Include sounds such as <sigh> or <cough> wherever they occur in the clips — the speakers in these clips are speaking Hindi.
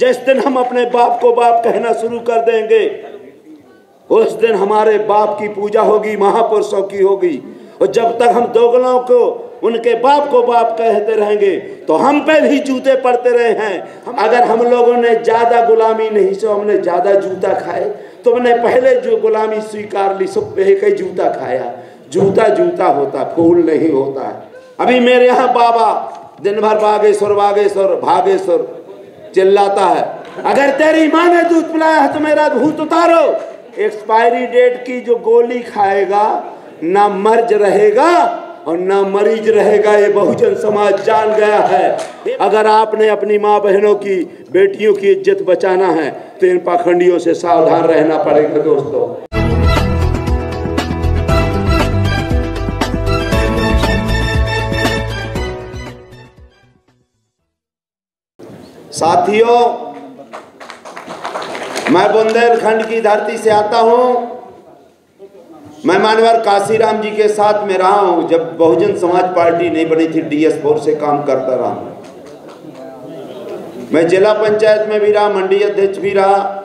जिस दिन हम अपने बाप को बाप कहना शुरू कर देंगे, उस दिन हमारे बाप की पूजा होगी, महापुरुषों की होगी। और जब तक हम दोगलों को, उनके बाप को बाप कहते रहेंगे तो हम पे भी जूते पड़ते रहे हैं। अगर हम लोगों ने ज़्यादा गुलामी नहीं सो हमने ज़्यादा जूता खाए। तो हमने पहले जो गुलामी स्वीकार ली, सब एक ही जूता खाया। जूता जूता होता, फूल नहीं होता। अभी मेरे यहाँ बाबा दिन भर बागेश्वर बागेश्वर। भागेश्वर चिल्लाता है, अगर तेरी माँ ने दूध पिलाया है तो मेरा भूत उतारो। एक्सपायरी डेट की जो गोली खाएगा, ना मर्ज रहेगा और ना मरीज़ रहेगा, ये बहुजन समाज जान गया है। अगर आपने अपनी माँ बहनों की, बेटियों की इज़्ज़त बचाना है तो इन पाखंडियों से सावधान रहना पड़ेगा दोस्तों। साथियों, मैं बुंदेलखंड की धरती से आता हूँ। मैं मानवर काशीराम जी के साथ में रहा हूँ, जब बहुजन समाज पार्टी नहीं बनी थी डीएस फोर से काम करता रहा मैं जिला पंचायत में भी रहा, मंडी अध्यक्ष भी रहा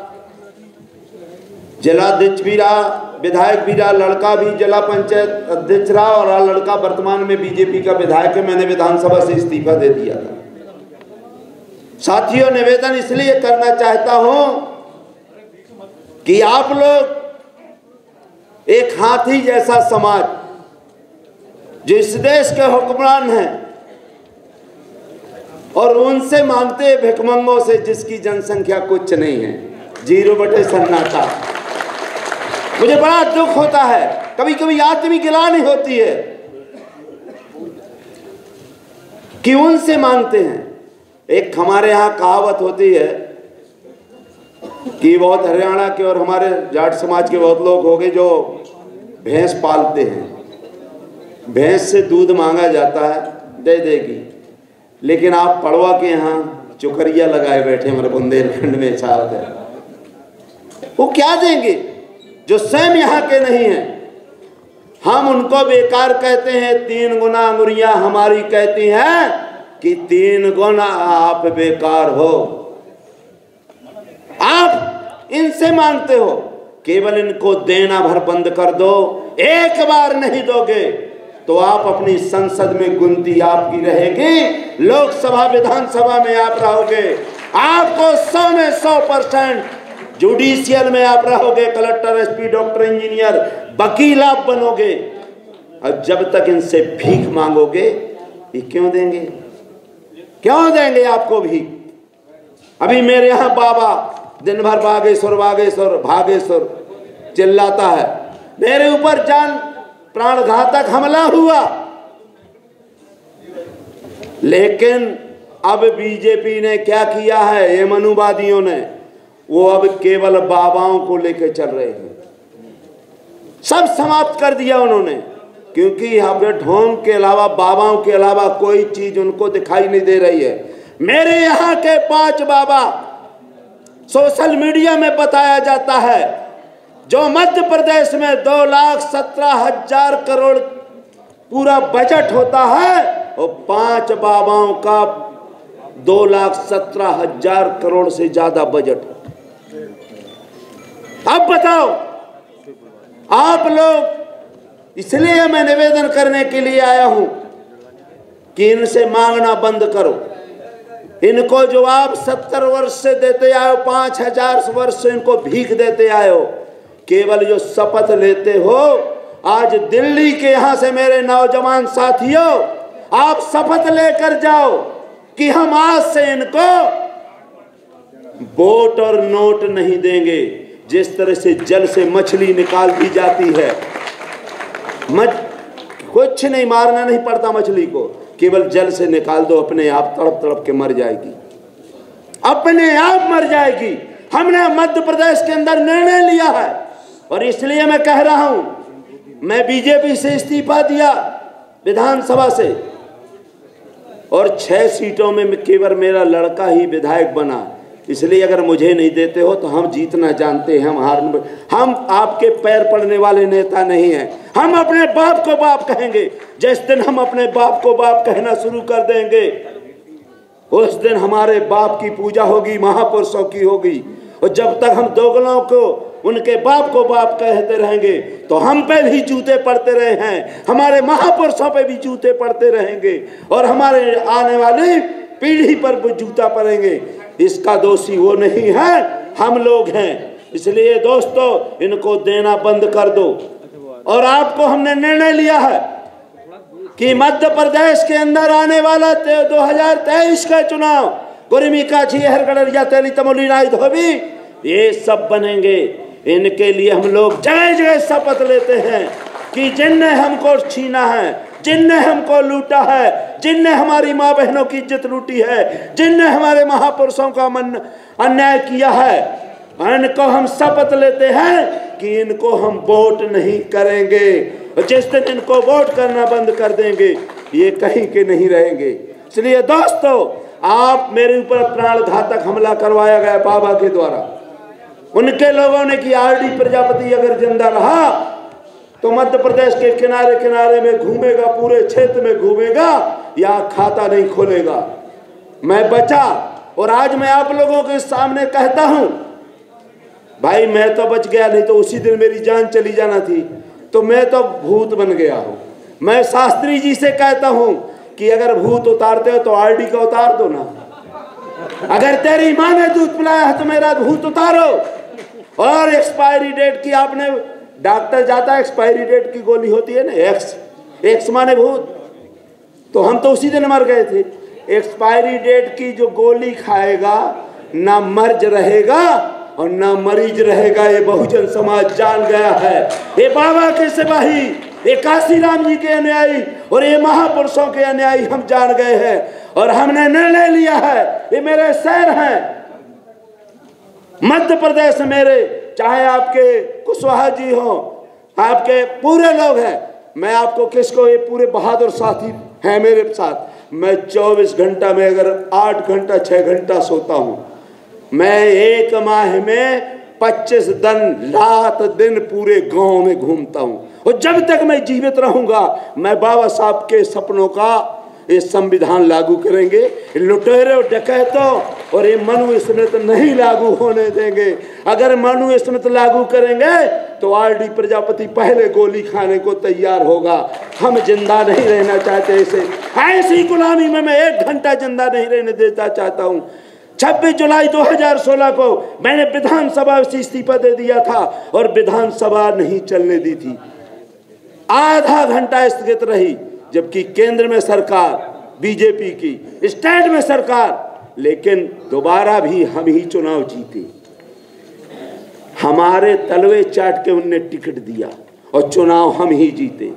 जिला अध्यक्ष भी रहा, विधायक भी रहा, लड़का भी जिला पंचायत अध्यक्ष रहा और लड़का वर्तमान में बीजेपी का विधायक है, मैंने विधानसभा से इस्तीफा दे दिया था। साथियों, निवेदन इसलिए करना चाहता हूँ कि आप लोग एक हाथी जैसा समाज जो इस देश के हुक्मरान हैं और उनसे मांगते भिकमंगों से, जिसकी जनसंख्या कुछ नहीं है। ज़ीरो बटे सन्नाटा। मुझे बड़ा दुख होता है। कभी कभी आदमी नहीं होती है कि उनसे मांगते हैं। एक हमारे यहाँ कहावत होती है कि बहुत हरियाणा के और हमारे जाट समाज के बहुत लोग हो गए जो भैंस पालते हैं। भैंस से दूध मांगा जाता है, दे देगी। लेकिन आप पड़वा के यहाँ चुकरिया लगाए बैठे हमारे बुंदेलखंड में साहब है। वो क्या देंगे जो स्वयं यहाँ के नहीं है? हम उनको बेकार कहते हैं, तीन गुना अंगुरियाँ हमारी कहती हैं कि तीन गुना आप बेकार हो। आप इनसे मांगते हो, केवल इनको देना भर बंद कर दो, एक बार नहीं दोगे तो आप अपनी संसद में गुंती आपकी रहेगी, लोकसभा, विधानसभा में आप रहोगे। आपको सौ में सौ परसेंट जुडिशियल में आप रहोगे, कलेक्टर, एसपी, डॉक्टर, इंजीनियर, वकील आप बनोगे। और जब तक इनसे भीख मांगोगे, ये क्यों देंगे? क्यों देंगे आपको भी? अभी मेरे यहाँ बाबा दिन भर बागेश्वर बागेश्वर, भागेश्वर चिल्लाता है। मेरे ऊपर जान प्राण घातक हमला हुआ। लेकिन अब बीजेपी ने क्या किया है, ये मनुवादियों ने? वो अब केवल बाबाओं को लेकर चल रहे हैं। सब समाप्त कर दिया उन्होंने। क्योंकि यहाँ पे ढोंग के अलावा, बाबाओं के अलावा कोई चीज़ उनको दिखाई नहीं दे रही है। मेरे यहाँ के पाँच बाबा सोशल मीडिया में बताया जाता है, जो मध्य प्रदेश में दो लाख सत्रह हज़ार करोड़ पूरा बजट होता है और पाँच बाबाओं का दो लाख सत्रह हज़ार करोड़ से ज़्यादा बजट अब बताओ, आप लोग इसलिए मैं निवेदन करने के लिए आया हूँ कि इनसे मांगना बंद करो। इनको जो आप सत्तर वर्ष से देते आयो पाँच हज़ार वर्ष से इनको भीख देते आयो केवल जो शपथ लेते हो, आज दिल्ली के यहाँ से मेरे नौजवान साथियों, आप शपथ लेकर जाओ कि हम आज से इनको वोट और नोट नहीं देंगे, जिस तरह से जल से मछली निकाल दी जाती है। मच कुछ नहीं मारना नहीं पड़ता मछली को। केवल जल से निकाल दो, अपने आप तड़प तड़प के मर जाएगी। अपने आप मर जाएगी। हमने मध्य प्रदेश के अंदर निर्णय लिया है। और इसलिए मैं कह रहा हूँ, मैं बीजेपी से इस्तीफा दिया विधानसभा से। और छह सीटों में केवल मेरा लड़का ही विधायक बना। इसलिए अगर मुझे नहीं देते हो तो हम जीतना जानते हैं, हम हार हम आपके पैर पड़ने वाले नेता नहीं हैं। हम अपने बाप को बाप कहेंगे। जिस दिन हम अपने बाप को बाप कहना शुरू कर देंगे, उस दिन हमारे बाप की पूजा होगी, महापुरुषों की होगी। और जब तक हम दोगलों को, उनके बाप को बाप कहते रहेंगे तो हम पे भी जूते पड़ते रहे हैं। हमारे महापुरुषों पे भी जूते पड़ते रहेंगे। और हमारे आने वाली पीढ़ी पर भी जूता पड़ेंगे। इसका दोषी वो नहीं है, हम लोग हैं। इसलिए दोस्तों, इनको देना बंद कर दो। और आपको हमने निर्णय लिया है कि मध्य प्रदेश के अंदर आने वाला दो हज़ार तेईस का चुनाव, गुरमी काछी हरगढ़िया तेली, तमोली नाई धोबी, ये सब बनेंगे। इनके लिए हम लोग जगह जगह शपथ लेते हैं कि जिनने हमको छीना है, जिनने हमको लूटा है, जिनने हमारी माँ बहनों की इज़्ज़त लूटी है, जिनने हमारे महापुरुषों का मन अन्याय किया है इनको हम शपथ लेते हैं कि इनको हम वोट नहीं करेंगे। जिस दिन इनको वोट करना बंद कर देंगे, ये कहीं के नहीं रहेंगे। इसलिए दोस्तों, आप मेरे ऊपर प्राण घातक हमला करवाया गया बाबा के द्वारा। उनके लोगों ने कि आरडी प्रजापति अगर ज़िंदा रहा तो मध्य प्रदेश के किनारे किनारे में घूमेगा, पूरे क्षेत्र में घूमेगा, या खाता नहीं खोलेगा। मैं बचा, और आज मैं आप लोगों के सामने कहता हूँ भाई, मैं तो बच गया, नहीं तो उसी दिन मेरी जान चली जाना थी। तो मैं तो भूत बन गया हूँ। मैं शास्त्री जी से कहता हूँ कि अगर भूत उतारते हो तो आरडी का उतार दो ना। अगर तेरी माँ ने दूध पिलाया है तो मेरा भूत उतारो। और एक्सपायरी डेट की आपने, डॉक्टर जाता है, एक्सपायरी डेट की गोली होती है ना, एक्स एक्स माने भूत। तो हम तो उसी दिन मर गए थे। एक्सपायरी डेट की जो गोली खाएगा, ना मर्ज रहेगा और ना मरीज़ रहेगा, ये बहुजन समाज जान गया है। ये बाबा के सिपाही, ये काशी राम जी के अनुयायी और ये महापुरुषों के अनुयायी हम जान गए हैं और हमने निर्णय लिया है, ये मेरे शहर हैं। मध्य प्रदेश मेरे, चाहे आपके कुशवाहा जी हो, आपके पूरे लोग हैं। मैं आपको किसको, ये पूरे बहादुर साथी हैं मेरे साथ। मैं 24 घंटा में अगर 8 घंटा 6 घंटा सोता हूँ। मैं एक माह में 25 दिन, रात दिन पूरे गाँव में घूमता हूँ। और जब तक मैं जीवित रहूँगा, मैं बाबा साहब के सपनों का ये संविधान लागू करेंगे। लुटेरे डकैतों और ये मनु स्मृत नहीं लागू होने देंगे। अगर मनु स्मृत लागू करेंगे तो आर डी प्रजापति पहले गोली खाने को तैयार होगा। हम ज़िंदा नहीं रहना चाहते ऐसे ऐसी गुलामी में मैं एक घंटा ज़िंदा नहीं रहने देता चाहता हूँ। 26 जुलाई 2016 को मैंने विधानसभा से इस्तीफा दे दिया था और विधानसभा नहीं चलने दी थी। आधा घंटा स्थगित रही, जबकि केंद्र में सरकार, बीजेपी की स्टेट में सरकार, लेकिन दोबारा भी हम ही चुनाव जीते। हमारे तलवे चाट के उनने टिकट दिया और चुनाव हम ही जीते।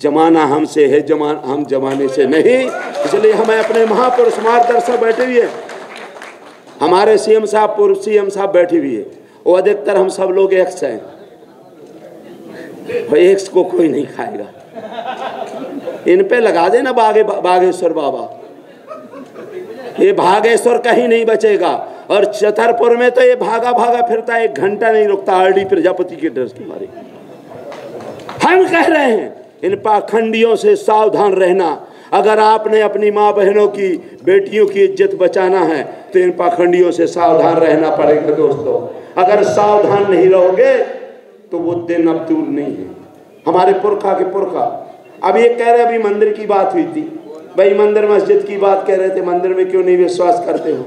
जमाना हमसे है जमान हम जमाने से नहीं, इसलिए हमें अपने महापुरुष मार्गदर्शक बैठे हुए हमारे सीएम साहब, पूर्व सीएम साहब बैठे है। वो अधिकतर हम सब लोग एक्स हैं। एक्स को कोई नहीं खाएगा। इन पे लगा देना बागे, बागेश्वर बाबा। ये भागेश्वर कहीं नहीं बचेगा। और चतरपुर में तो ये भागा भागा फिरता एक घंटा नहीं रुकता, आरडी प्रजापति के डर के मारे। हम कह रहे हैं, इन पाखंडियों से सावधान रहना। अगर आपने अपनी माँ बहनों की, बेटियों की इज़्ज़त बचाना है तो इन पाखंडियों से सावधान रहना पड़ेगा दोस्तों। अगर सावधान नहीं रहोगे तो वो दिन अब दूर नहीं है। हमारे पुरखा के पुरखा। अब ये कह रहे अभी मंदिर की बात हुई थी। भाई, मंदिर मस्जिद की बात कह रहे थे, मंदिर में क्यों नहीं विश्वास करते हो?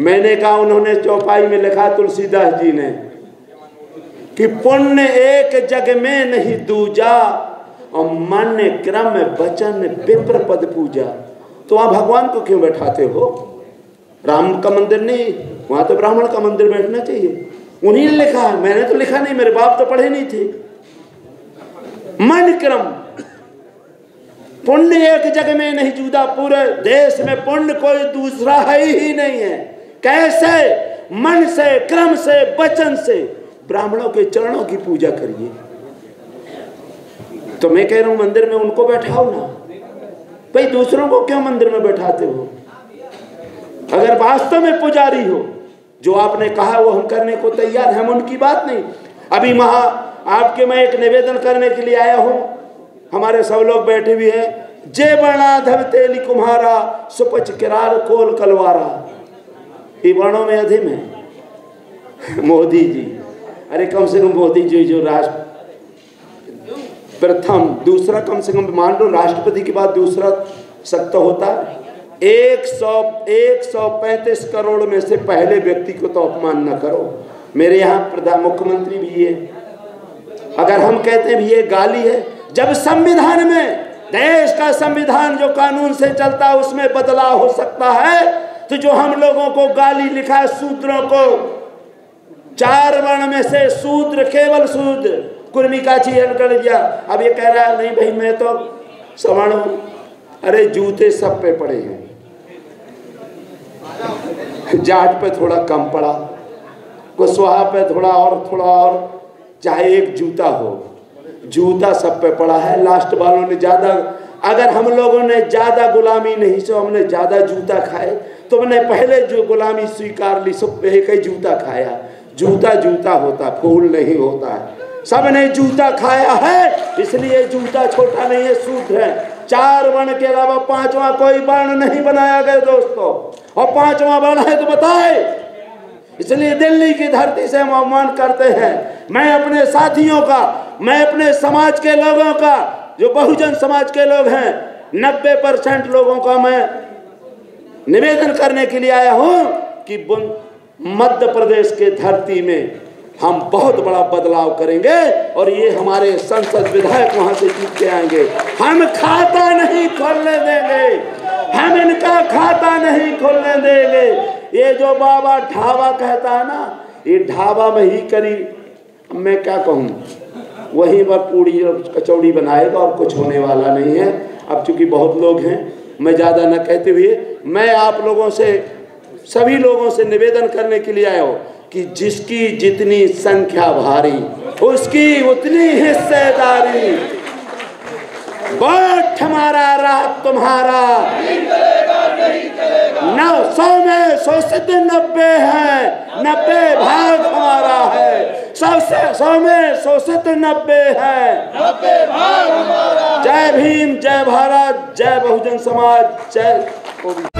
मैंने कहा, उन्होंने चौपाई में लिखा, तुलसीदास जी ने, कि पुण्य एक जग में नहीं दूजा, और मन क्रम वचन विप्र पद पूजा। तो वहाँ भगवान को क्यों बैठाते हो? राम का मंदिर नहीं, वहाँ तो ब्राह्मण का मंदिर बैठना चाहिए। उन्हीं ने लिखा है। मैंने तो लिखा नहीं, मेरे बाप तो पढ़े नहीं थे। मन क्रम पुण्य एक जगह में नहीं जुदा पूरे, देश में पुण्य कोई दूसरा है ही नहीं है। कैसे? मन से, क्रम से, वचन से। ब्राह्मणों के चरणों की पूजा करिए। तो मैं कह रहा हूँ, मंदिर में उनको बैठाओ ना। भाई, दूसरों को क्यों मंदिर में बैठाते हो? अगर वास्तव में पुजारी हो, जो आपने कहा वो हम करने को तैयार हम उनकी बात नहीं। अभी महा, आपके मैं एक निवेदन करने के लिए आया हूँ। हमारे सब लोग बैठे हुए हैं। जे वर्णाधव तेली कुम्हारा, सुपच किरार कोल कलवारा। ये वर्णों में अधिम है। <laughs> मोदी जी। अरे कम से कम मोदी जी जो राष्ट्र प्रथम, दूसरा कम से कम, मान लो राष्ट्रपति के बाद दूसरा सत्ता होता एक सौ एक सौ पैंतीस करोड़ में से पहले व्यक्ति को तो अपमान न करो। मेरे यहाँ प्रधान मुख्यमंत्री भी है अगर हम कहते हैं भी ये गाली है, जब संविधान में, देश का संविधान जो कानून से चलता है, उसमें बदलाव हो सकता है तो जो हम लोगों को गाली लिखा सूत्रों को, चार वर्ण में से सूत्र, केवल सूत्र कुर्मी का चीन कर दिया अब ये कह रहा है, नहीं भाई, मैं तो सवर्ण हूँ। अरे, जूते सब पे पड़े हैं। जाट पे थोड़ा कम पड़ा कुशवाहा पे थोड़ा और थोड़ा और, चाहे एक जूता हो। जूता सब पे पड़ा है लास्ट वालों ने ज़्यादा, अगर हम लोगों ने ज़्यादा गुलामी नहीं सो हमने ज़्यादा जूता खाए। तो हमने पहले जो गुलामी स्वीकार ली, सब एक ही जूता खाया। जूता जूता होता, फूल नहीं होता है। सबने जूता खाया है, इसलिए जूता छोटा नहीं है सूत्र है। चार वर्ण के अलावा पांचवा कोई वर्ण नहीं बनाया गया, दोस्तों। और पांचवा वर्ण है तो बताए। इसलिए दिल्ली की धरती से हम अवमान करते हैं। मैं अपने साथियों का, मैं अपने समाज के लोगों का, जो बहुजन समाज के लोग हैं, नब्बे परसेंट लोगों का मैं निवेदन करने के लिए आया हूँ कि मध्य प्रदेश के धरती में हम बहुत बड़ा बदलाव करेंगे और ये हमारे संसद विधायक वहाँ से जीत के आएँगे। हम खाता नहीं, खोलने देंगे। हम इनका खाता नहीं खोलने देंगे। ये जो बाबा ढाबा कहता है ना, ये ढाबा में ही करी। मैं क्या कहूँ? वहीं पर पूड़ी कचौड़ी बनाएगा और कुछ होने वाला नहीं है। अब चूँकि बहुत लोग हैं, मैं ज़्यादा न कहते हुए, मैं आप लोगों से, सभी लोगों से निवेदन करने के लिए आया हूँ कि जिसकी जितनी संख्या भारी, उसकी उतनी हिस्सेदारी वोट हमारा रात तुम्हारा। नौ सौ में सौ सिद्ध नब्बे है, नब्बे भाग हमारा है। सौ से सौ में सौ सिद्ध नब्बे है। जय भीम, जय भारत, जय बहुजन समाज, जय